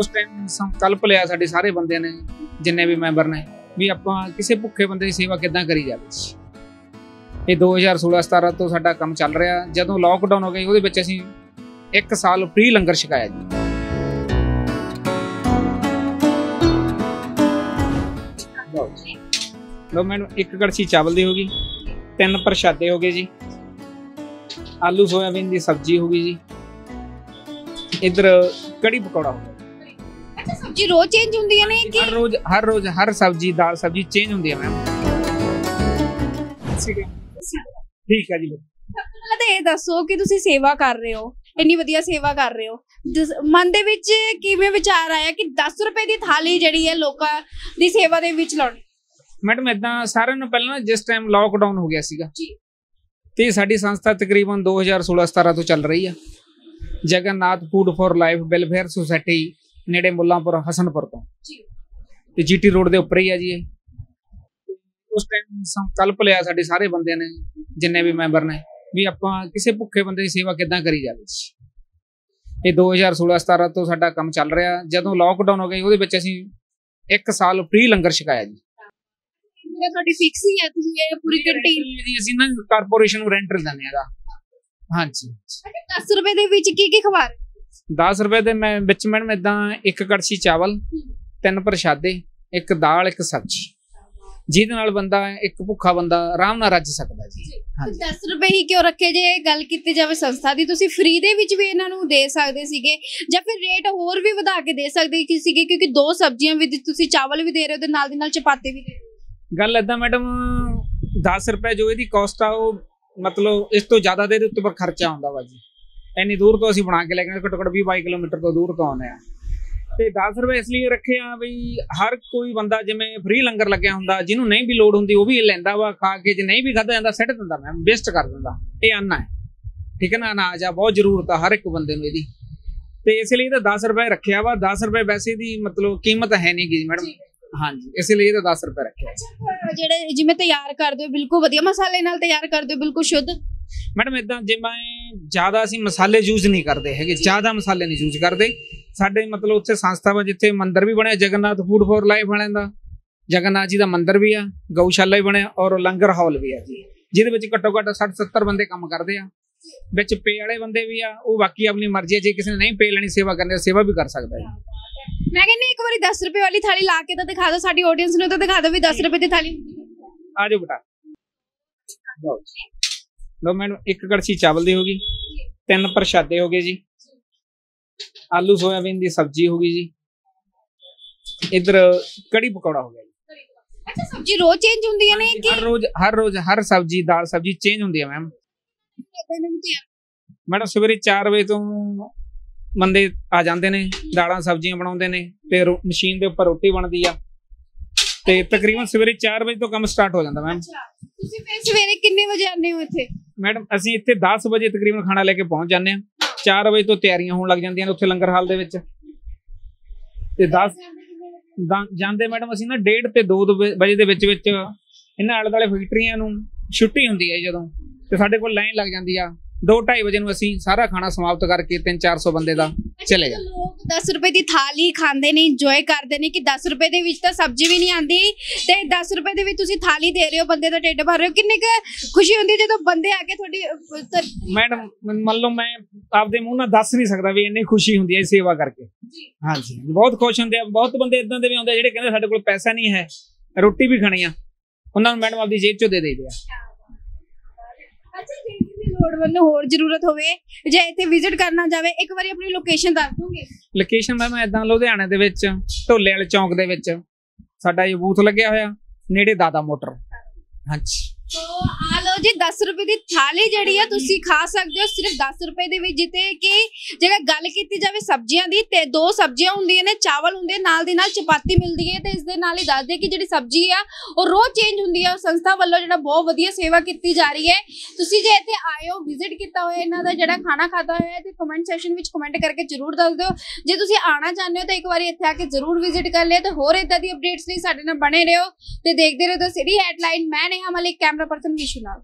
ਉਸ ਟਾਈਮ ਸੰਕਲਪ ਲਿਆ ਸਾਡੇ ਸਾਰੇ ਬੰਦਿਆਂ ਨੇ, ਜਿੰਨੇ ਵੀ ਮੈਂਬਰ ਨੇ, ਵੀ ਆਪਾਂ ਕਿਸੇ ਭੁੱਖੇ ਬੰਦੇ ਦੀ ਸੇਵਾ ਕਿੱਦਾਂ ਕਰੀ ਜਾਵੇ। ਇਹ 2016-17 ਤੋਂ ਸਾਡਾ ਕੰਮ ਚੱਲ ਰਿਹਾ, ਜਦੋਂ ਲਾਕਡਾਊਨ ਹੋ ਗਈ, ਉਹਦੇ ਵਿੱਚ ਅਸੀਂ ਇੱਕ ਸਾਲ ਫ੍ਰੀ ਲੰਗਰ ਛਕਾਇਆ ਜੀ। ਲੋ ਮੈਨੂੰ ਇੱਕ ਕੜਛੀ ਚਾਵਲ ਦੀ ਹੋਗੀ ਤਿੰਨ ਪ੍ਰਸ਼ਾਦੇ ਹੋ ਗਏ ਜੀ। ਆਲੂ, ਸੋਇਆਬੀਨ ਦੀ ਸਬਜ਼ੀ ਹੋ ਗਈ ਜੀ। ਇਧਰ ਕੜੀ ਪਕੌੜਾ ਹੋ ਗਿਆ। ਸਬਜ਼ੀ ਰੋਜ਼ ਚੇਂਜ ਹੁੰਦੀਆਂ ਨੇ ਕਿ? ਹਰ ਰੋਜ਼ ਹਰ ਰੋਜ਼ ਹਰ ਸਬਜ਼ੀ ਦਾਲ ਸਬਜ਼ੀ ਚੇਂਜ ਹੁੰਦੀ ਹੈ ਮੈਮ ਠੀਕ ਹੈ ਜੀ। ਪਹਿਲਾਂ ਤਾਂ ਇਹ ਦੱਸੋ ਕਿ ਤੁਸੀਂ ਸੇਵਾ ਕਰ ਰਹੇ ਹੋ ਇੰਨੀ ਵਧੀਆ ਸੇਵਾ ਕਰ ਰਹੇ ਹੋ। ਦਸ- ਮਨ ਦੇ ਵਿੱਚ ਕਿਵੇਂ ਵਿਚਾਰ ਆਇਆ ਕਿ 10 ਰੁਪਏ ਦੀ ਥਾਲੀ ਜਿਹੜੀ ਹੈ ਲੋਕਾਂ ਦੀ ਸੇਵਾ ਦੇ ਵਿੱਚ ਲਾਉਣੀ? ਮੈਡਮ ਇਦਾਂ ਸਾਰਿਆਂ ਨੂੰ ਪਹਿਲਾਂ ਨਾ ਜਿਸ ਟਾਈਮ ਲਾਕਡਾਊਨ ਹੋ ਗਿਆ ਸੀਗਾ ਜੀ। ਤੇ ਸਾਡੀ ਸੰਸਥਾ ਤਕਰੀਬਨ 2016-17 ਤੋਂ ਚੱਲ ਰਹੀ ਆ। Jagannath food for life welfare society ਨੇੜੇ ਮੁੱਲਾਂਪੁਰ ਹਸਨਪੁਰ ਤੋਂ। ਜੀ। ਤੇ ਜੀਟੀ ਰੋਡ ਦੇ ਉੱਪਰ ਹੀ ਆ ਜੀ ਇਹ। ਉਸ ਟਾਈਮ ਸੰਕਲਪ ਲਿਆ ਸਾਡੇ ਸਾਰੇ ਬੰਦਿਆਂ ਨੇ ਜਿੰਨੇ ਵੀ ਮੈਂਬਰ ਨੇ ਵੀ ਆਪਾਂ ਕਿਸੇ ਭੁੱਖੇ ਬੰਦੇ ਦੀ ਸੇਵਾ ਕਿੱਦਾਂ ਕਰੀ ਜਾਵੇ। ਇਹ 2016-17 ਤੋਂ ਸਾਡਾ ਕੰਮ ਚੱਲ ਰਿਹਾ। ਜਦੋਂ ਲਾਕਡਾਊਨ ਹੋ ਗਈ ਉਹਦੇ ਵਿੱਚ ਅਸੀਂ ਇੱਕ ਸਾਲ ਫ੍ਰੀ ਲੰਗਰ ਛਕਾਇਆ ਜੀ। ਇਹ ਤੁਹਾਡੀ ਫਿਕਸ ਹੀ ਹੈ ਤੁਸੀਂ ਇਹ ਪੂਰੀ ਕੰਟੀਨ ਜੀ ਅਸੀਂ ਨਾ ਕਾਰਪੋਰੇਸ਼ਨ ਨੂੰ ਰੈਂਟ ਦਿੰਦੇ ਹੈਗਾ ਹਾਂਜੀ। 10 ਰੁਪਏ ਦੇ ਵਿੱਚ ਕੀ ਕੀ ਖਵਾ ਰਹੇ 10 ਰੁਪਏ ਦੇ ਮੈਂ ਵਿੱਚ ਮੈਡਮ ਇਦਾਂ ਇੱਕ ਕੜਛੀ ਚਾਵਲ ਤਿੰਨ ਪ੍ਰਸ਼ਾਦੇ ਇੱਕ ਦਾਲ ਇੱਕ ਸਬਜ਼ੀ। ਜਿਹਦੇ ਨਾਲ ਬੰਦਾ ਇੱਕ ਭੁੱਖਾ ਬੰਦਾ ਆਰਾਮ ਨਾਲ ਰੱਜ ਸਕਦਾ ਜੀ। ਹਾਂਜੀ। 10 ਰੁਪਏ ਹੀ ਕਿਉਂ ਰੱਖੇ ਜੇ? ਗੱਲ ਕੀਤੀ ਜਾਵੇ ਸੰਸਥਾ ਦੀ ਤੁਸੀਂ ਫ੍ਰੀ ਦੇ ਵਿੱਚ ਵੀ ਇਹਨਾਂ ਨੂੰ ਦੇ ਸਕਦੇ ਸੀਗੇ ਜਾਂ ਫਿਰ ਰੇਟ ਹੋਰ ਵੀ ਵਧਾ ਕੇ ਦੇ ਸਕਦੇ ਸੀਗੇ ਕਿਉਂਕਿ ਦੋ ਸਬਜ਼ੀਆਂ ਵੀ ਤੁਸੀਂ ਚਾਵਲ ਵੀ ਦੇ ਰਹੇ ਹੋ ਤੇ ਨਾਲ ਦੀ ਨਾਲ ਚਪਾਤੀ ਵੀ ਦੇ ਰਹੇ ਹੋ। ਗੱਲ ਇਦਾਂ ਮੈਡਮ 10 ਰੁਪਏ ਜੋ ਇਹਦੀ ਕਾਸਟ ਆ ਉਹ ਮਤਲਬ ਇਸ ਤੋਂ ਜ਼ਿਆਦਾ ਦੇ ਉੱਤੇ ਪਰ ਖਰਚਾ ਆਉਂਦਾ ਵਾ ਜੀ। ਇੰਨੀ ਦੂਰ ਤੋਂ ਅਸੀਂ ਬਣਾ ਕੇ ਲੈ ਕੇ ਘੱਟੋ ਘੱਟ 20 22 ਕਿਲੋਮੀਟਰ ਤੋਂ ਦੂਰ ਤੋਂ ਆਉਂਦੇ ਆ। ਤੇ 10 ਰੁਪਏ ਇਸ ਲਈ ਰੱਖੇ ਆ ਵੀ ਹਰ ਕੋਈ ਬੰਦਾ ਜਿਵੇਂ ਫ੍ਰੀ ਲੰਗਰ ਲੱਗਿਆ ਹੁੰਦਾ ਜਿਹਨੂੰ ਨਹੀਂ ਵੀ ਲੋੜ ਹੁੰਦੀ ਉਹ ਵੀ ਲੈਂਦਾ ਵਾ ਖਾ ਕੇ ਜੇ ਨਹੀਂ ਵੀ ਖਾਦਾ ਜਾਂਦਾ ਸਿੱਟ ਦਿੰਦਾ ਮੈਂ ਵੇਸਟ ਕਰ ਦਿੰਦਾ। ਇਹ ਅੰਨ ਹੈ ਠੀਕ ਹੈ ਨਾ ਅਨਾਜ ਆ ਬਹੁਤ ਜ਼ਰੂਰਤ ਆ ਹਰ ਇੱਕ ਬੰਦੇ ਨੂੰ ਇਹਦੀ। ਤੇ ਇਸ ਲਈ ਤਾਂ 10 ਰੁਪਏ ਰੱਖਿਆ ਵਾ 10 ਰੁਪਏ ਵੈਸੇ ਦੀ ਮਤਲਬ ਕੀਮਤ ਹੈ ਨਹੀਂ ਗੀ ਮੈਡਮ। ਹਾਂਜੀ ਇਸ ਲਈ ਤਾਂ 10 ਰੁਪਏ ਰੱਖਿਆ। ਜਿਹੜੇ ਜਿਵੇਂ ਤਿਆਰ ਕਰਦੇ ਹੋ ਬਿਲਕੁਲ ਵਧੀਆ ਮਸਾਲੇ ਨਾਲ ਤਿਆਰ ਕਰਦੇ ਹੋ ਬਿਲਕੁਲ ਸ਼ੁੱਧ? ਮੈਡਮ ਇਦਾਂ ਜੇ ਮੈਂ ਜ਼ਿਆਦਾ ਅਸੀਂ ਮਸਾਲੇ ਯੂਜ਼ ਨਹੀਂ ਕਰਦੇ ਹੈਗੇ ਜ਼ਿਆਦਾ ਮਸਾਲੇ ਨਹੀਂ ਯੂਜ਼ ਕਰਦੇ। ਸਾਡੇ ਮਤਲਬ ਉੱਥੇ ਸੰਸਥਾਵਾਂ ਜਿੱਥੇ ਮੰਦਿਰ ਵੀ ਬਣਿਆ ਜਗਨਨਾਥ ਫੂਡ ਫॉर ਲਾਈਫ ਵਾਲਿਆਂ ਦਾ ਜਗਨਨਾਥ ਜੀ ਦਾ ਮੰਦਿਰ ਵੀ ਆ ਗਊਸ਼ਾਲਾ ਵੀ ਬਣਿਆ ਔਰ ਲੰਗਰ ਹਾਲ ਵੀ ਆ ਜੀ। ਜਿਹਦੇ ਵਿੱਚ ਘੱਟੋ ਘੱਟ 60 70 ਬੰਦੇ ਕੰਮ ਕਰਦੇ ਆ। ਵਿੱਚ ਪੇ ਵਾਲੇ ਬੰਦੇ ਵੀ ਆ ਉਹ ਬਾਕੀ ਆਪਣੀ ਮਰਜ਼ੀ ਹੈ ਜੇ ਕਿਸੇ ਨੇ ਨਹੀਂ ਪੇ ਲੈਣੀ ਸੇਵਾ ਕਰਨੀ ਸੇਵਾ ਵੀ ਕਰ ਸਕਦਾ ਹੈ ਮੈਂ ਕਹਿੰਨੀ ਇੱਕ ਵਾਰੀ 10 ਰੁਪਏ ਵਾਲੀ ਥਾਲੀ ਲਾ ਕੇ ਤਾਂ ਦਿਖਾ ਦਿਓ ਸਾਡੀ ਆਡੀਅנס ਨੂੰ ਤਾਂ ਦਿਖਾ ਦਿਓ ਵੀ 10 ਰੁਪਏ ਦੀ ਥਾਲੀ। ਆ ਜਾਓ ਬਟਾ। ਲਓ ਮੈਡਮ ਇੱਕ ਕੜਛੀ ਚਾਵਲ ਦੀ ਹੋਗੀ ਤਿੰਨ ਪ੍ਰਸ਼ਾਦੇ ਹੋ ਗਏ ਜੀ। ਆਲੂ ਸੋਇਆਬੀਨ ਦੀ ਸਬਜ਼ੀ ਹੋ ਗਈ ਜੀ। ਇਧਰ ਕੜੀ ਪਕੌੜਾ ਹੋ ਗਿਆ ਜੀ। ਅੱਛਾ ਸਬਜ਼ੀ ਰੋਜ਼ ਚੇਂਜ ਹੁੰਦੀਆਂ ਨੇ ਕਿ ਹਰ ਰੋਜ਼ ਹਰ ਰੋਜ਼ ਹਰ ਸਬਜ਼ੀ ਦਾਲ ਸਬਜ਼ੀ ਚੇਂਜ ਹੁੰਦੀ ਹੈ ਮੈਮ ਮੈਡਮ ਸਵੇਰੇ 4 ਵਜੇ ਤੋਂ ਬੰਦੇ ਆ ਜਾਂਦੇ ਨੇ ਦਾਲਾਂ ਸਬਜ਼ੀਆਂ ਬਣਾਉਂਦੇ ਨੇ ਤੇ ਮਸ਼ੀਨ ਦੇ ਉੱਪਰ ਰੋਟੀ ਬਣਦੀ ਆ। ਤੇ ਤਕਰੀਬਨ ਸਵੇਰੇ 4 ਵਜੇ ਤੋਂ ਕੰਮ ਸਟਾਰਟ ਹੋ ਜਾਂਦਾ ਮੈਮ ਤੁਸੀਂ ਫਿਰ ਸਵੇਰੇ ਕਿੰਨੇ ਵਜੇ ਆਉਂਦੇ ਹੋ ਇੱਥੇ? ਮੈਡਮ, ਅਸੀਂ ਇੱਥੇ 10 ਵਜੇ ਤਕਰੀਬਨ ਖਾਣਾ ਲੈ ਕੇ ਪਹੁੰਚ ਜਾਂਦੇ ਹਾਂ। 4 ਵਜੇ ਤੋਂ ਤਿਆਰੀਆਂ ਹੋਣ ਲੱਗ ਜਾਂਦੀਆਂ ਨੇ ਉੱਥੇ ਲੰਗਰ ਹਾਲ ਦੇ ਵਿੱਚ। ਤੇ 10 ਦਾ- ਜਾਂਦੇ ਮੈਡਮ, ਅਸੀਂ ਨਾ 1:30 ਤੇ 2 ਵਜੇ ਦੇ ਵਿੱਚ ਵਿੱਚ ਇਹਨਾਂ ਆਲੇ ਦੁਆਲੇ ਫੈਕਟਰੀਆਂ ਨੂੰ ਛੁੱਟੀ ਹੁੰਦੀ ਹੈ ਜਦੋਂ। ਤੇ ਸਾਡੇ ਕੋਲ ਲਾਈਨ ਲੱਗ ਜਾਂਦੀ ਆ। 2:30 ਵਜੇ ਨੂੰ ਅਸੀਂ ਸਾਰਾ ਖਾਣਾ ਸਮਾਪਤ ਕਰਕੇ 3-400 ਬੰਦੇ ਦਾ ਚਲੇ ਜਾਂਦੇ ਲੋਕ 10 ਰੁਪਏ ਦੀ ਥਾਲੀ ਖਾਂਦੇ ਨੇ ਇੰਜੋਏ ਕਰਦੇ ਨੇ ਕਿ 10 ਰੁਪਏ ਦੇ ਵਿੱਚ ਤਾਂ ਸਬਜ਼ੀ ਵੀ ਨਹੀਂ ਆਂਦੀ ਤੇ 10 ਰੁਪਏ ਦੇ ਵਿੱਚ ਤੁਸੀਂ ਥਾਲੀ ਦੇ ਰਹੇ ਹੋ ਬੰਦੇ ਦਾ ਢਿੱਡ ਭਰ ਰਹੇ ਹੋ ਕਿੰਨੀ ਕੁ ਖੁਸ਼ੀ ਹੁੰਦੀ ਜਦੋਂ ਬੰਦੇ ਆ ਕੇ ਤੁਹਾਡੀ ਮੈਡਮ ਮੰਨ ਲਓ ਮੈਂ ਆਪਦੇ ਮੂੰਹ ਨਾਲ ਦੱਸ ਨਹੀਂ ਸਕਦਾ ਵੀ ਇੰਨੀ ਖੁਸ਼ੀ ਹੁੰਦੀ ਹੈ ਸੇਵਾ ਕਰਕੇ। ਹਾਂਜੀ ਬਹੁਤ ਖੁਸ਼ ਹੁੰਦੇ ਆ ਬਹੁਤ ਬੰਦੇ ਇਦਾਂ ਦੇ ਵੀ ਆਉਂਦੇ ਜਿਹੜੇ ਕਹਿੰਦੇ ਸਾਡੇ ਕੋਲ ਪੈਸਾ ਨਹੀਂ ਹੈ ਰੋਟੀ ਵੀ ਖਾਣੀ ਆ ਉਹਨਾਂ ਨੂੰ ਮੈਡਮ ਆਪਦੀ ਜੇਬ ਚੋਂ ਦੇ ਦੇਈਦੇ ਆ। ਲੋੜਵੰਦ ਨੂੰ ਹੋਰ ਜ਼ਰੂਰਤ ਹੋਵੇ, ਜਾਂ ਇੱਥੇ ਵਿਜ਼ਿਟ ਕਰਨਾ ਜਾਵੇ, ਇੱਕ ਵਾਰੀ ਆਪਣੀ ਲੋਕੇਸ਼ਨ ਦੱਸ ਦੋਗੇ। ਲੋਕੇਸ਼ਨ ਮੈਮ ਇਦਾਂ ਲੁਧਿਆਣੇ ਦੇ ਵਿੱਚ, ਢੋਲੇ ਵਾਲੇ ਚੌਂਕ ਦੇ ਵਿੱਚ, ਸਾਡਾ ਇਹ ਬੂਥ ਲੱਗਿਆ ਹੋਇਆ, ਨੇੜੇ ਦਾਦਾ ਮੋਟਰ। ਹਾਂਜੀ। ਤੋ ਆ ਲੋ ਜੀ 10 ਰੁਪਏ ਦੀ ਥਾਲੀ ਜਿਹੜੀ ਆ ਤੁਸੀਂ ਖਾ ਸਕਦੇ ਹੋ। ਸਿਰਫ 10 ਰੁਪਏ ਦੇ ਵਿੱਚ ਜਿੱਤੇ ਕਿ ਜੇਕਰ ਗੱਲ ਕੀਤੀ ਜਾਵੇ ਸਬਜ਼ੀਆਂ ਦੀ, ਤੇ ਦੋ ਸਬਜ਼ੀਆਂ ਹੁੰਦੀਆਂ ਨੇ, ਚਾਵਲ ਹੁੰਦੇ, ਨਾਲ ਦੀ ਨਾਲ ਚਪਾਤੀ ਮਿਲਦੀ ਹੈ, ਤੇ ਇਸ ਦੇ ਨਾਲ ਹੀ ਦੱਸ ਕਿ ਜਿਹੜੀ ਸਬਜ਼ੀ ਆ, ਉਹ ਰੋਜ਼ ਚੇਂਜ ਹੁੰਦੀ ਆ। ਸੰਸਥਾ ਵੱਲੋਂ ਜਿਹੜਾ ਬਹੁਤ ਵਧੀਆ ਸੇਵਾ ਕੀਤੀ ਜਾ ਰਹੀ ਹੈ। ਤੁਸੀਂ ਜੇ ਇੱਥੇ ਆਏ ਹੋ ਵਿਜ਼ਿਟ ਕੀਤਾ ਹੋਇਆ ਇਹਨਾਂ ਦਾ ਜਿਹੜਾ ਖਾਣਾ ਖਾਦਾ ਹੋਇਆ ਹੈ, ਤੇ ਕਮੈਂਟ ਸੈਸ਼ਨ ਵਿੱਚ ਕਮੈਂਟ ਕਰਕੇ ਜਰੂਰ ਦੱਸ ਦਿਓ। ਜੇ ਤੁਸੀਂ ਆਣਾ ਚਾਹੁੰਦੇ ਹੋ, ਤਾਂ ਇੱਕ ਵਾਰੀ ਇੱਥੇ ਆ ਕੇ ਜਰੂਰ ਵਿਜ਼ਿਟ ਕਰ ਲਿਓ, ਤੇ ਹੋਰ ਇਦਾਂ ਦੀ ਅਪਡੇਟਸ ਲਈ ਸਾਡੇ ਨਾਲ ਬਣੇ ਰਹੋ। ਤੇ ਦੇਖਦੇ ਰਹੋ ਦ ਸਿਟੀ ਹੈਡਲਾਈਨ ਮੈਂ Neha Malik camera hundred percent wish ఉన్నారు